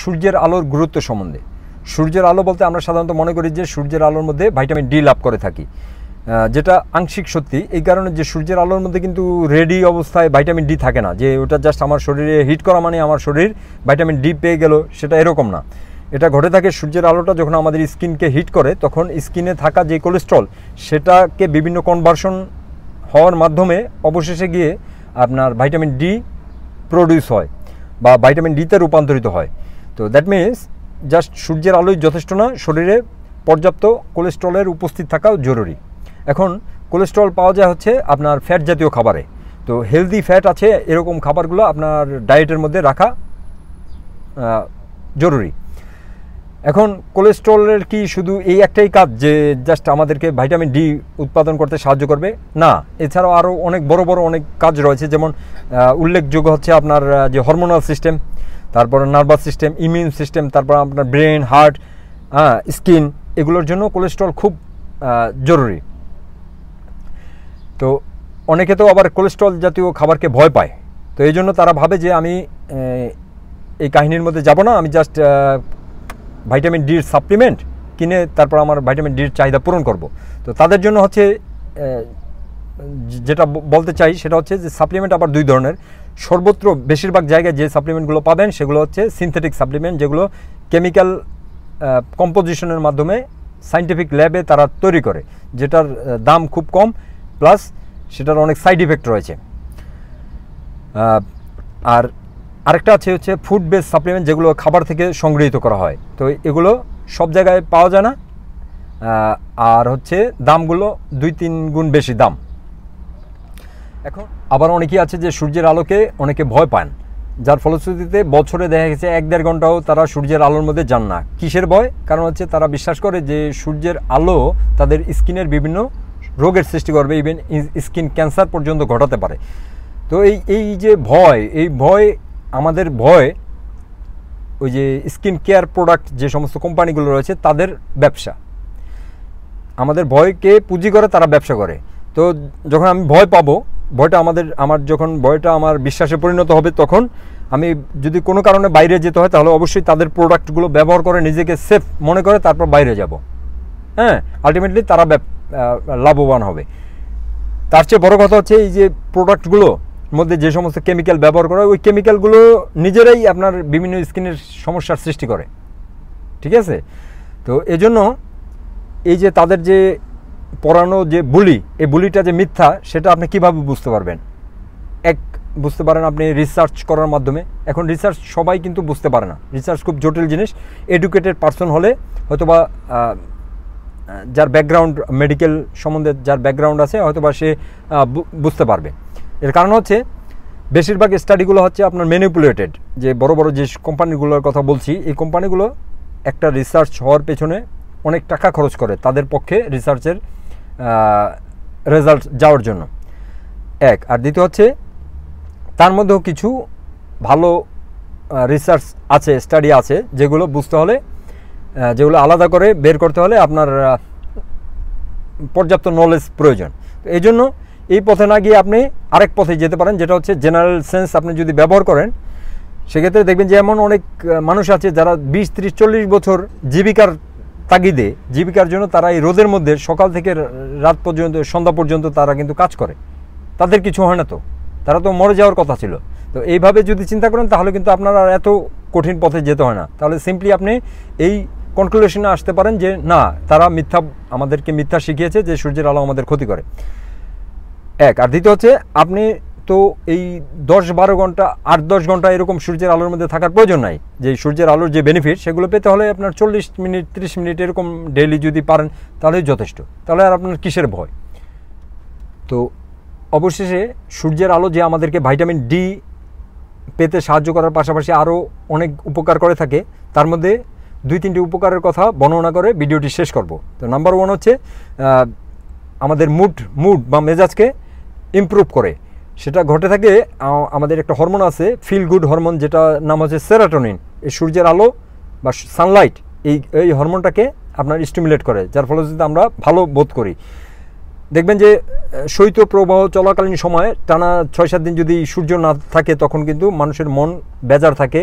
সূর্যের আলোর গুরুত্ব সম্বন্ধে। সূর্যের আলো বলতে আমরা সাধারণত মনে করি যে সূর্যের আলোর মধ্যে ভাইটামিন ডি লাভ করে থাকি। যেটা আংশিক সত্যি, এই কারণে যে সূর্যের আলোর মধ্যে কিন্তু রেডি অবস্থায় ভাইটামিন ডি থাকে না। যে ওটা জাস্ট আমার শরীরে হিট করা মানে আমার শরীর ভাইটামিন ডি পেয়ে গেল, সেটা এরকম না। এটা ঘটে থাকে সূর্যের আলোটা যখন আমাদের স্কিনকে হিট করে, তখন স্কিনে থাকা যে কোলেস্ট্রল সেটাকে বিভিন্ন কনভার্সন হওয়ার মাধ্যমে অবশেষে গিয়ে আপনার ভাইটামিন ডি প্রডিউস হয় বা ভাইটামিন ডিতে রূপান্তরিত হয়। তো দ্যাট মিনস জাস্ট সূর্যের আলোই যথেষ্ট না, শরীরে পর্যাপ্ত কোলেস্ট্রলের উপস্থিত থাকাও জরুরি। এখন কোলেস্ট্রল পাওয়া যায় হচ্ছে আপনার ফ্যাট জাতীয় খাবারে। তো হেলদি ফ্যাট আছে, এরকম খাবারগুলো আপনার ডায়েটের মধ্যে রাখা জরুরি। এখন কোলেস্ট্রলের কি শুধু এই একটাই কাজ যে জাস্ট আমাদেরকে ভাইটামিন ডি উৎপাদন করতে সাহায্য করবে? না, এছাড়াও আরও অনেক বড় বড় অনেক কাজ রয়েছে, যেমন উল্লেখযোগ্য হচ্ছে আপনার যে হরমোনাল সিস্টেম তারপর নার্ভাস সিস্টেম ইমিউন সিস্টেম তারপর আপনার ব্রেন হার্ট স্কিন এগুলোর জন্য কোলেস্ট্রল খুব জরুরি। তো অনেকে তো আবার কোলেস্ট্রল জাতীয় খাবারকে ভয় পায়। তো এই জন্য তারা ভাবে যে আমি এই কাহিনীর মধ্যে যাব না, আমি জাস্ট ভাইটামিন ডির সাপ্লিমেন্ট কিনে তারপর আমার ভাইটামিন ডির চাহিদা পূরণ করব। তো তাদের জন্য হচ্ছে যেটা বলতে চাই সেটা হচ্ছে যে সাপ্লিমেন্ট আবার দুই ধরনের। সর্বত্র বেশিরভাগ জায়গায় যে সাপ্লিমেন্টগুলো পাবেন সেগুলো হচ্ছে সিনথেটিক সাপ্লিমেন্ট যেগুলো কেমিক্যাল কম্পোজিশনের মাধ্যমে সাইন্টিফিক ল্যাবে তারা তৈরি করে, যেটার দাম খুব কম প্লাস সেটার অনেক সাইড ইফেক্ট রয়েছে। আর আরেকটা আছে হচ্ছে ফুড বেস সাপ্লিমেন্ট যেগুলো খাবার থেকে সংগৃহীত করা হয়। তো এগুলো সব জায়গায় পাওয়া যায় না। আর হচ্ছে দামগুলো দুই তিন গুণ বেশি দাম। এখন আবার অনেকেই আছে যে সূর্যের আলোকে অনেকে ভয় পান। যার ফলশ্রুতিতে বছরে দেখা গেছে এক দেড় ঘন্টাও তারা সূর্যের আলোর মধ্যে যান না। কিসের ভয়? কারণ হচ্ছে তারা বিশ্বাস করে যে সূর্যের আলো তাদের স্কিনের বিভিন্ন রোগের সৃষ্টি করবে ইভেন স্কিন ক্যান্সার পর্যন্ত ঘটাতে পারে। তো এই এই যে ভয়, এই ভয়, আমাদের ভয়, ওই যে স্কিন কেয়ার প্রোডাক্ট যে সমস্ত কোম্পানিগুলো রয়েছে, তাদের ব্যবসা। আমাদের ভয়কে পুঁজি করে তারা ব্যবসা করে। তো যখন আমি ভয় পাবো ভয়টা আমাদের, আমার যখন ভয়টা আমার বিশ্বাসে পরিণত হবে তখন আমি যদি কোনো কারণে বাইরে যেতে হয় তাহলে অবশ্যই তাদের প্রোডাক্টগুলো ব্যবহার করে নিজেকে সেফ মনে করে তারপর বাইরে যাব। হ্যাঁ আলটিমেটলি তারা লাভবান হবে। তার চেয়ে বড় কথা হচ্ছে এই যে প্রোডাক্টগুলো মধ্যে যে সমস্ত কেমিক্যাল ব্যবহার করা ওই কেমিক্যালগুলো নিজেরাই আপনার বিভিন্ন স্কিনের সমস্যার সৃষ্টি করে। ঠিক আছে? তো এজন্য এই যে তাদের যে পড়ানো যে বুলি, এই বুলিটা যে মিথ্যা, সেটা আপনি কীভাবে বুঝতে পারবেন? এক, বুঝতে পারেন আপনি রিসার্চ করার মাধ্যমে। এখন রিসার্চ সবাই কিন্তু বুঝতে পারে না। রিসার্চ খুব জটিল জিনিস। এডুকেটেড পার্সন হলে হয়তোবা যার ব্যাকগ্রাউন্ড মেডিকেল সম্বন্ধে যার ব্যাকগ্রাউন্ড আছে, হয়তোবা সে বুঝতে পারবে। এর কারণ হচ্ছে, বেশিরভাগ স্টাডিগুলো হচ্ছে আপনার ম্যানিপুলেটেড যে বড় বড় যে কোম্পানিগুলোর কথা বলছি, এই কোম্পানিগুলো একটা রিসার্চ হওয়ার পেছনে অনেক টাকা খরচ করে। তাদের পক্ষে রিসার্চের রেজাল্ট যাওয়ার জন্য। এক, আর দ্বিতীয় হচ্ছে, তার মধ্যেও কিছু ভালো রিসার্চ আছে স্টাডি আছে, যেগুলো বুঝতে হলে যেগুলো আলাদা করে বের করতে হলে আপনার পর্যাপ্ত নলেজ প্রয়োজন। তো এই জন্য এই পথে না গিয়ে আপনি আরেক পথে যেতে পারেন, যেটা হচ্ছে জেনারেল সেন্স আপনি যদি ব্যবহার করেন, সেক্ষেত্রে দেখবেন যে এমন অনেক মানুষ আছে যারা বিশ, ত্রিশ, চল্লিশ বছর জীবিকার তাগিদে জীবিকার জন্য তারা এই রোদের মধ্যে সকাল থেকে রাত পর্যন্ত, সন্ধ্যা পর্যন্ত তারা কিন্তু কাজ করে। তাদের কিছু হয় না তো। তারা তো মরে যাওয়ার কথা ছিল। তো এইভাবে যদি চিন্তা করেন, তাহলে কিন্তু আপনার আর এত কঠিন পথে যেতে হয় না। তাহলে সিম্পলি আপনি এই কনক্লুশনে আসতে পারেন যে, না, তারা মিথ্যা, আমাদেরকে মিথ্যা শিখিয়েছে যে সূর্যের আলো আমাদের ক্ষতি করে। এক, আর দ্বিতীয় হচ্ছে, আপনি তো এই দশ বারো ঘণ্টা, আট দশ ঘণ্টা এরকম সূর্যের আলোর মধ্যে থাকার প্রয়োজন নাই। যে সূর্যের আলোর যে বেনিফিট সেগুলো পেতে হলে আপনার চল্লিশ মিনিট, ত্রিশ মিনিট এরকম ডেইলি যদি পারেন তাহলেই যথেষ্ট। তাহলে আর আপনার কিসের ভয়? তো অবশেষে সূর্যের আলো যে আমাদেরকে ভাইটামিন ডি পেতে সাহায্য করার পাশাপাশি আরও অনেক উপকার করে থাকে, তার মধ্যে দুই তিনটি উপকারের কথা বর্ণনা করে ভিডিওটি শেষ করব। তো নাম্বার ওয়ান হচ্ছে আমাদের মুড মুড বা মেজাজকে ইমপ্রুভ করে। সেটা ঘটে থাকে আমাদের একটা হরমোন আছে ফিল গুড হরমোন যেটা নাম হচ্ছে সেরাটোনিন এই সূর্যের আলো বা সানলাইট এই এই হরমোনটাকে আপনার স্টিমুলেট করে, যার ফলশ্রুতিতে আমরা ভালো বোধ করি। দেখবেন যে, শৈত্য প্রবাহ চলাকালীন সময়ে টানা ছয় সাত দিন যদি সূর্য না থাকে, তখন কিন্তু মানুষের মন বেজার থাকে।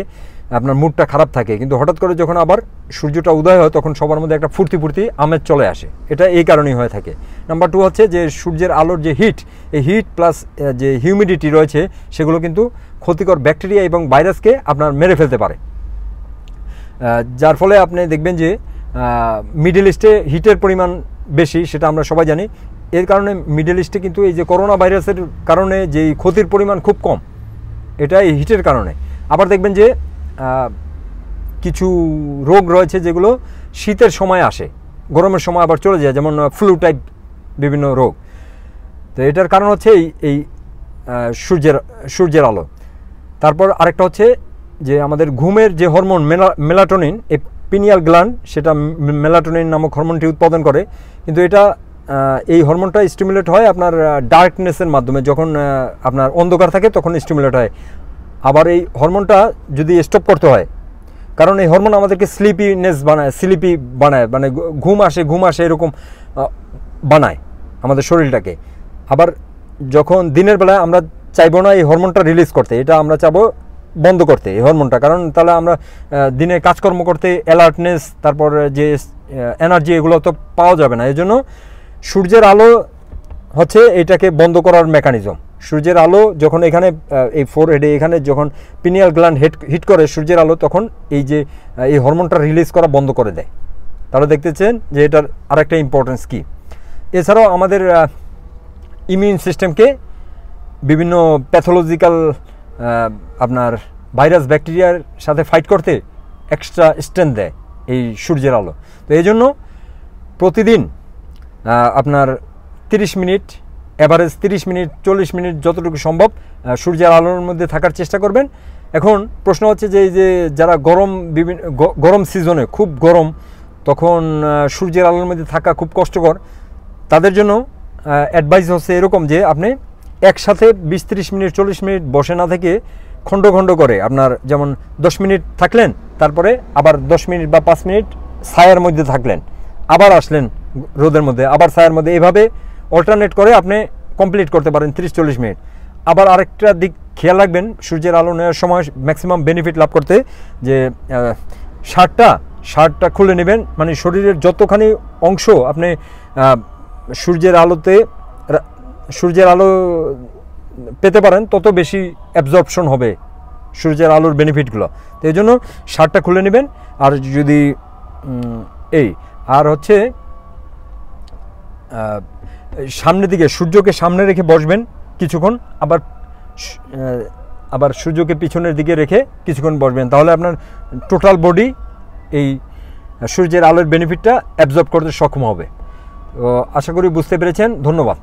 আপনার মুডটা খারাপ থাকে, কিন্তু হঠাৎ করে যখন আবার সূর্যটা উদয় হয়, তখন সবার মধ্যে একটা ফুর্তি ফুর্তি আমেজ চলে আসে। এটা এই কারণেই হয়ে থাকে। নাম্বার টু হচ্ছে যে, সূর্যের আলোর যে হিট এই হিট প্লাস যে হিউমিডিটি রয়েছে, সেগুলো কিন্তু ক্ষতিকর ব্যাকটেরিয়া এবং ভাইরাসকে আপনার মেরে ফেলতে পারে। যার ফলে আপনি দেখবেন যে মিডল ইস্টে হিটের পরিমাণ বেশি, সেটা আমরা সবাই জানি। এর কারণে মিডল ইস্টে কিন্তু এই যে করোনা ভাইরাসের কারণে যেই ক্ষতির পরিমাণ খুব কম এটা এই হিটের কারণে। আবার দেখবেন যে কিছু রোগ রয়েছে যেগুলো শীতের সময় আসে, গরমের সময় আবার চলে যায়, যেমন ফ্লু টাইপ বিভিন্ন রোগ। তো এটার কারণ হচ্ছে এই এই সূর্যের সূর্যের আলো। তারপর আরেকটা হচ্ছে যে আমাদের ঘুমের যে হরমোন মেলাটোনিন এই পিনিয়াল গ্ল্যান্ড, সেটা মেলাটোনিন নামক হরমোনটি উৎপাদন করে। কিন্তু এটা এই হরমোনটা স্টিমুলেট হয় আপনার ডার্কনেসের মাধ্যমে। যখন আপনার অন্ধকার থাকে, তখন স্টিমুলেট হয়। আবার এই হরমোনটা যদি স্টপ করতে হয়, কারণ এই হরমোন আমাদেরকে স্লিপিনেস বানায় স্লিপি বানায় মানে ঘুম আসে ঘুম আসে এরকম বানায় আমাদের শরীরটাকে। আবার যখন দিনের বেলায় আমরা চাইব না এই হরমোনটা রিলিজ করতে, এটা আমরা চাবো বন্ধ করতে এই হরমোনটা, কারণ তাহলে আমরা দিনে কাজকর্ম করতে অ্যালার্টনেস তারপর যে এনার্জি এগুলো তো পাওয়া যাবে না। এই জন্য সূর্যের আলো হচ্ছে এটাকে বন্ধ করার মেকানিজম সূর্যের আলো যখন এখানে এই ফোর হেডে এখানে যখন পিনিয়াল গ্ল্যান্ড হিট হিট করে, সূর্যের আলো তখন এই যে এই হরমোনটা রিলিজ করা বন্ধ করে দেয়। তাহলে দেখতেছেন যে এটার আরেকটা ইম্পর্টেন্স কী। এছাড়াও আমাদের ইমিউন সিস্টেমকে বিভিন্ন প্যাথোলজিক্যাল আপনার ভাইরাস ব্যাকটেরিয়ার সাথে ফাইট করতে এক্সট্রা স্ট্রেংথ দেয় এই সূর্যের আলো। তো এই জন্য প্রতিদিন আপনার 30 মিনিট অ্যাভারেজ 30 মিনিট, চল্লিশ মিনিট যতটুকু সম্ভব সূর্যের আলোর মধ্যে থাকার চেষ্টা করবেন। এখন প্রশ্ন হচ্ছে যে, এই যে যারা গরম বিভিন্ন গরম সিজনে খুব গরম, তখন সূর্যের আলোর মধ্যে থাকা খুব কষ্টকর। তাদের জন্য অ্যাডভাইস হচ্ছে এরকম যে, আপনি একসাথে বিশ ত্রিশ মিনিট, চল্লিশ মিনিট বসে না থেকে খণ্ড খণ্ড করে, আপনার যেমন দশ মিনিট থাকলেন, তারপরে আবার দশ মিনিট বা পাঁচ মিনিট ছায়ার মধ্যে থাকলেন, আবার আসলেন রোদের মধ্যে, আবার ছায়ার মধ্যে। এভাবে অল্টারনেট করে আপনি কমপ্লিট করতে পারেন তিরিশ চল্লিশ মিনিট। আবার আরেকটা দিক খেয়াল রাখবেন, সূর্যের আলো নেওয়ার সময় ম্যাক্সিমাম বেনিফিট লাভ করতে যে শার্টটা শার্টটা খুলে নেবেন মানে শরীরের যতখানি অংশ আপনি সূর্যের আলোতে সূর্যের আলো পেতে পারেন, তত বেশি অ্যাবজর্পশন হবে সূর্যের আলোর বেনিফিটগুলো তো এই জন্য শার্টটা খুলে নেবেন, আর যদি এই, আর হচ্ছে সামনের দিকে সূর্যকে সামনে রেখে বসবেন কিছুক্ষণ, আবার আবার সূর্যকে পিছনের দিকে রেখে কিছুক্ষণ বসবেন। তাহলে আপনার টোটাল বডি এই সূর্যের আলোর বেনিফিটটা অ্যাবজর্ব করতে সক্ষম হবে। আশা করি বুঝতে পেরেছেন। ধন্যবাদ।